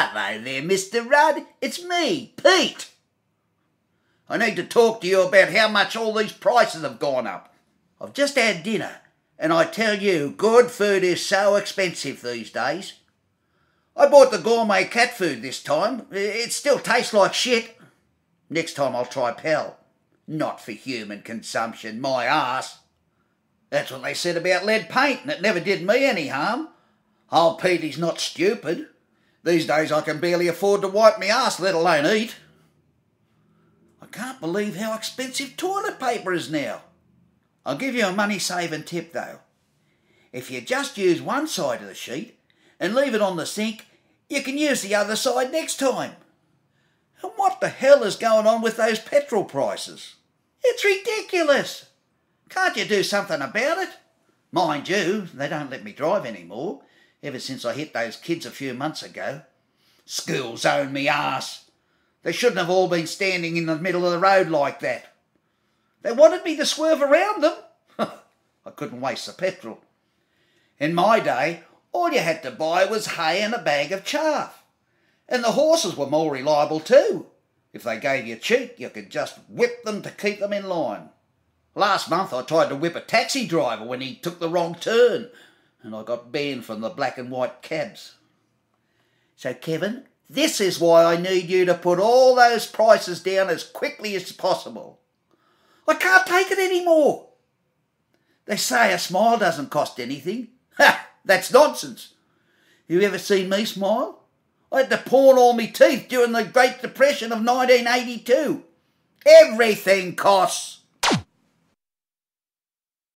Hello there, Mr. Rudd. It's me, Pete. I need to talk to you about how much all these prices have gone up. I've just had dinner, and I tell you, good food is so expensive these days. I bought the gourmet cat food this time. It still tastes like shit. Next time I'll try Pal. Not for human consumption, my ass. That's what they said about lead paint, and it never did me any harm. Old Petey's not stupid. These days I can barely afford to wipe my ass, let alone eat. I can't believe how expensive toilet paper is now. I'll give you a money saving tip though. If you just use one side of the sheet and leave it on the sink, you can use the other side next time. And what the hell is going on with those petrol prices? It's ridiculous. Can't you do something about it? Mind you, they don't let me drive anymore, ever since I hit those kids a few months ago. Schools own me ass. They shouldn't have all been standing in the middle of the road like that. They wanted me to swerve around them. I couldn't waste the petrol. In my day, all you had to buy was hay and a bag of chaff. And the horses were more reliable too. If they gave you cheek, you could just whip them to keep them in line. Last month I tried to whip a taxi driver when he took the wrong turn, and I got banned from the black and white cabs. So, Kevin, this is why I need you to put all those prices down as quickly as possible. I can't take it any more. They say a smile doesn't cost anything. Ha! That's nonsense. You ever seen me smile? I had to pawn all my teeth during the Great Depression of 1982. Everything costs.